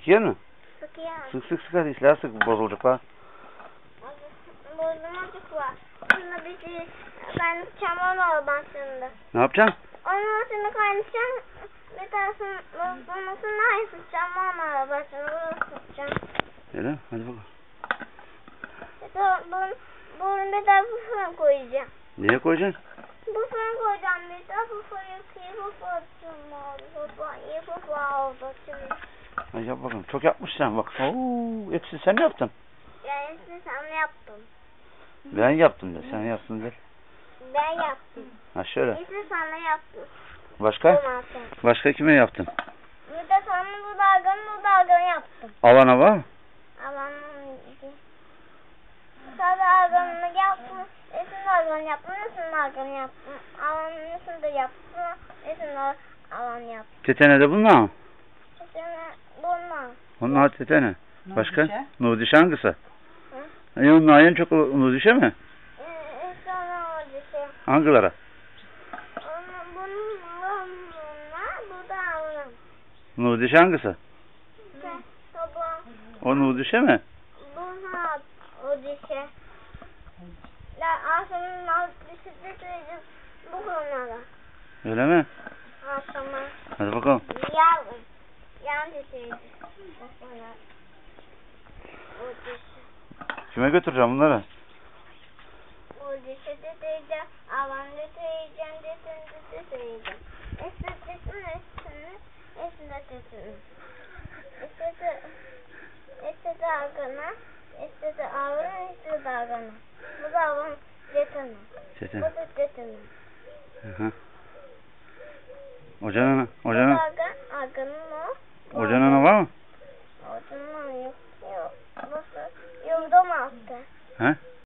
Sıkıyor mu? Sıkıyor. Sık sık sık hadi silah sık bozulacak ha. Bozulmacık var. Şunu bir şey kaynatacağım onu al ben şimdi. Ne yapacaksın? Onu şimdi kaynatacağım. Bir tanesini bozulmasını ayıtacağım onu al ben şimdi bunu tutacağım. Öyle hadi bakalım. Bunun, bunun bir de bu fırın koyacağım. Neye koyacaksın? Bu fırın koyacağım bir de bu Hadi yap bakalım. Çok yapmışsın bak. Oo, hepsini sen mi yaptın? Yani siz sen yaptın. Ben yaptım de. Sen yaptın de. Ben yaptım. Ha şöyle. İşte sana yaptım. Başka? Başka kime yaptın? Bir de sana bu dalganı bu dalganı yaptım. Alana var mı? Aman Sana dalganı yaptım. Esin dalganı yaptım. Esin dalganı yaptım. Alan esin de yaptım. Esin alan yaptım. Tetene de bunlar mı? Bundan. Onlar tetene. Başka? Nudiş hangisi? E onlar en çok Nudişe mi? Hangileri? Onun bu. Nudiş hangisi? O Nudişe mi? Buna o dişe. La akşamın alt dişi de. Bu konuda. Öyle mi? Akşama. Hadi bakalım. Yarın. Kime götüreceğim bunları? De ağına. Esir de ağına. Esir de ağına. Bu da ağın desin. Bu Teten. da desin. Hı hı. Hocanın, hocanın, da ağın. Ağının o. hocanın var mı?